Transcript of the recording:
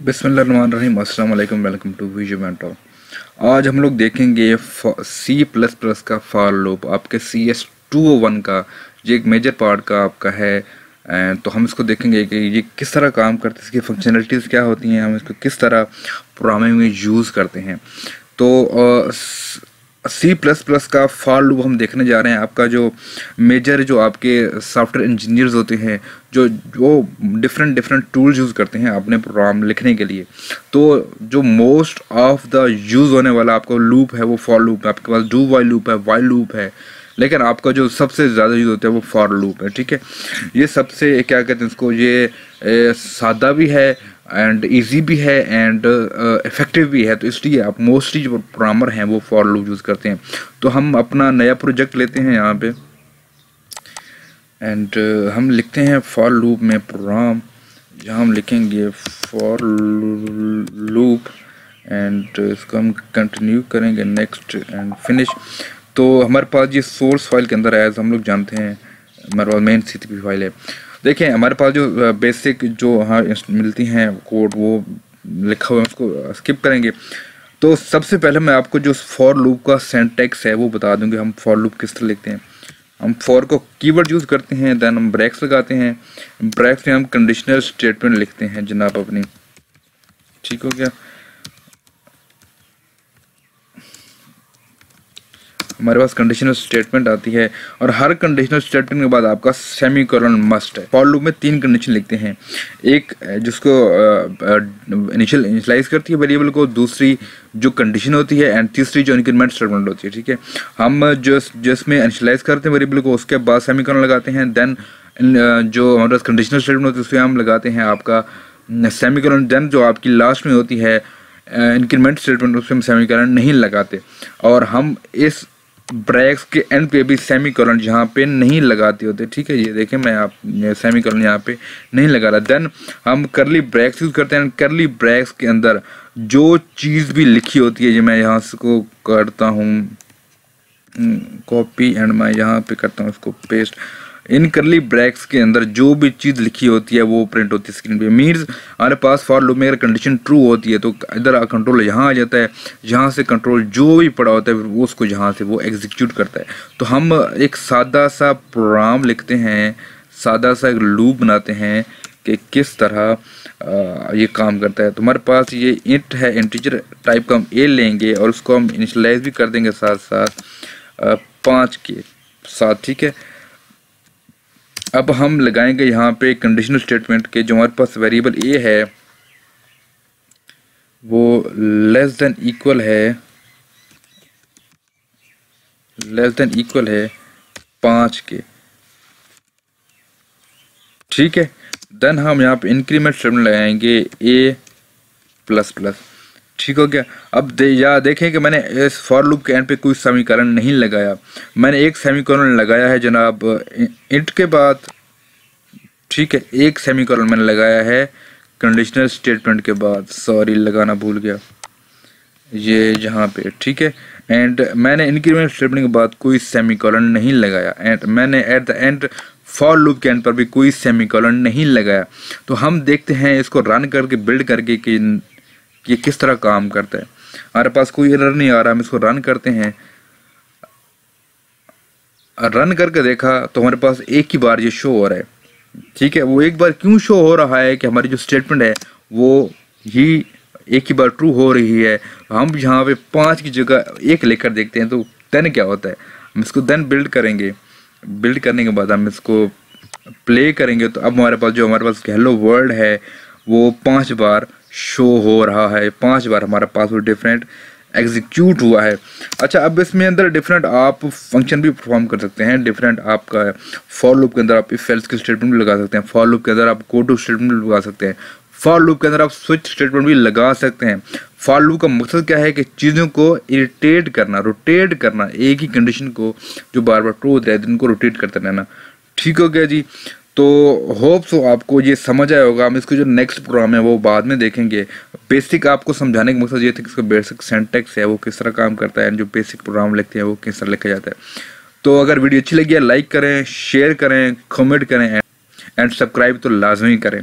अस्सलाम वालेकुम welcome to Visio मेंटो आज हम लोग देखेंगे सी प्लस प्लस का फॉर लूप, आपके C S two O one का, ये एक मेजर पार्ट का आपका है। तो हम इसको देखेंगे कि ये किस तरह काम करते हैं, इसकी फंक्शनलिटीज़ क्या होती हैं, हम इसको किस तरह प्रोग्रामिंग में यूज़ करते हैं। तो सी प्लस प्लस का फॉर लूप हम देखने जा रहे हैं। आपका जो मेजर जो आपके सॉफ्टवेयर इंजीनियर्स होते हैं, जो, वो डिफरेंट डिफरेंट टूल्स यूज़ करते हैं अपने प्रोग्राम लिखने के लिए। तो जो मोस्ट ऑफ़ द यूज़ होने वाला आपका लूप है, वो फॉर लूप है। आपके पास डू वाई लूप है वाई लूप है। लेकिन आपका जो सबसे ज़्यादा यूज़ होता है, वो फॉर लूप है, ठीक है? ये सबसे, क्या कहते हैं इसको, ये सादा भी है एंड इजी भी है एंड इफ़ेक्टिव uh, भी है तो इसलिए आप मोस्टली जो प्रोग्रामर हैं वो फॉर लूप यूज़ करते हैं। तो हम अपना नया प्रोजेक्ट लेते हैं यहाँ पे। एंड uh, हम लिखते हैं फॉर लूप में प्रोग्राम जहाँ हम लिखेंगे फॉर लूप एंड इसको हम कंटिन्यू करेंगे नेक्स्ट एंड फिनिश तो हमारे पास ये सोर्स फ़ाइल के अंदर एज हम लोग जानते हैं हमारे पास मेन सी फ़ाइल है। देखें, हमारे पास जो बेसिक जो हाँ मिलती हैं कोड वो लिखा हुआ है, उसको स्किप करेंगे। तो सबसे पहले मैं आपको जो फॉर लूप का सेंटेक्स है, वो बता दूँगी, हम फॉर लूप किस तरह लिखते हैं। हम फॉर को कीवर्ड यूज़ करते हैं देन हम ब्रैक्स लगाते हैं। ब्रैक्स में हम कंडीशनल स्टेटमेंट लिखते हैं, जनाब अपनी। ठीक हो गया? हमारे पास कंडीशनल स्टेटमेंट आती है और हर कंडीशनल स्टेटमेंट के बाद आपका सेमी कॉलन मस्ट है। फॉर लूप में तीन कंडीशन लिखते हैं। एक जिसको इनिशियल इनिशलाइज करती है वेरिएबल को। दूसरी, जो कंडीशन होती है एंड तीसरी, जो इंक्रीमेंट स्टेटमेंट होती है, ठीक है? हम जो जिसमें इनिशलाइज करते हैं वेरिएबल को, उसके बाद सेमी कॉलन लगाते हैं। देन जो हमारे पास कंडीशनल स्टेटमेंट होती है, उसमें हम लगाते हैं आपका सेमी कॉलन देन जो आपकी लास्ट में होती है इंक्रीमेंट स्टेटमेंट उसमें हम सेमी कॉलन नहीं लगाते। और हम इस ब्रैक्स के एंड पे भी सेमी कॉलन यहाँ पे नहीं लगाते होते, ठीक है? ये देखें, मैं आप सेमी कॉलन यहाँ पे नहीं लगा रहा। देन हम करली ब्रैक्स यूज़ करते हैं। करली ब्रैक्स के अंदर जो चीज़ भी लिखी होती है जो मैं यहाँ से करता हूँ। कॉपी एंड मैं यहाँ पे करता हूँ इसको पेस्ट इन करली ब्रैक्स के अंदर जो भी चीज़ लिखी होती है वो प्रिंट होती है स्क्रीन पे। मीन्स हमारे पास फॉर लूप में अगर कंडीशन ट्रू होती है तो इधर कंट्रोल यहाँ आ जाता है जहाँ से कंट्रोल जो भी पड़ा होता है वो उसको जहाँ से वो एग्जीक्यूट करता है। तो हम एक सादा सा प्रोग्राम लिखते हैं सादा सा एक लूप बनाते हैं कि किस तरह आ, ये काम करता है। तो हमारे पास ये इंट है इंटीजर टाइप का हम ए लेंगे और उसको हम इनिशलाइज भी कर देंगे साथ साथ पाँच के साथ ठीक है? अब हम लगाएँगे यहाँ पे कंडीशनल स्टेटमेंट के, जो हमारे पास वेरिएबल ए है, वो लेस देन इक्वल है लेस देन इक्वल है पाँच के। ठीक है? देन हम यहाँ पे इंक्रीमेंट स्टेटमेंट लगाएँगे ए प्लस प्लस ठीक हो गया। अब दे, या देखें कि मैंने इस फॉर लूप के एंड पे कोई समीकरण नहीं लगाया। मैंने एक समीकरण लगाया है जनाब इंट के बाद। ठीक है एक सेमीकोलन मैंने लगाया है कंडीशनल स्टेटमेंट के बाद। सॉरी लगाना भूल गया। ये जहाँ पे ठीक है। एंड मैंने इंक्रीमेंट स्टेटमेंट के बाद कोई सेमीकोलन नहीं लगाया। एंड मैंने at the end for loop के एंड पर भी कोई सेमीकोलन नहीं लगाया। तो हम देखते हैं इसको रन करके बिल्ड करके कि ये किस तरह काम करता है? हमारे पास कोई एरर नहीं आ रहा, हम इसको रन करते हैं। रन करके देखा तो हमारे पास एक ही बार ये शो हो रहा है। ठीक है, वो एक बार क्यों शो हो रहा है कि हमारी जो स्टेटमेंट है, वो ही एक ही बार ट्रू हो रही है? हम यहाँ पे पाँच की जगह एक लेकर देखते हैं तो देन क्या होता है? हम इसको देन बिल्ड करेंगे। बिल्ड करने के बाद हम इसको प्ले करेंगे तो अब हमारे पास जो हमारे पास हेलो वर्ल्ड है, वो पाँच बार शो हो रहा है। पाँच बार हमारा पासवर्ड डिफरेंट एग्जीक्यूट हुआ है। अच्छा अब इसमें अंदर डिफरेंट आप फ़ंक्शन भी परफॉर्म कर सकते हैं। डिफरेंट आपका फॉर लूप के अंदर आप इफ़ एल्स के स्टेटमेंट भी लगा सकते हैं। फॉर लूप के अंदर आप गो टू स्टेटमेंट भी लगा सकते हैं। फॉर लूप के अंदर आप स्विच स्टेटमेंट भी लगा सकते हैं। फॉर लूप का मकसद क्या है कि चीज़ों को इरिटेट करना रोटेट करना, एक ही कंडीशन को जो बार बार ट्रू होता है उनको रोटेट करते रहना। ठीक हो गया जी। तो होप सो आपको ये समझ आया होगा। हम इसको जो नेक्स्ट प्रोग्राम है, वो बाद में देखेंगे। बेसिक आपको समझाने का मकसद ये था कि इसका बेसिक सेंटेक्स है, वो किस तरह काम करता है जो बेसिक प्रोग्राम लिखते हैं, वो किस तरह लिखा जाता है। तो अगर वीडियो अच्छी लगी है लाइक करें शेयर करें कमेंट करें एंड सब्सक्राइब तो लाजमी करें।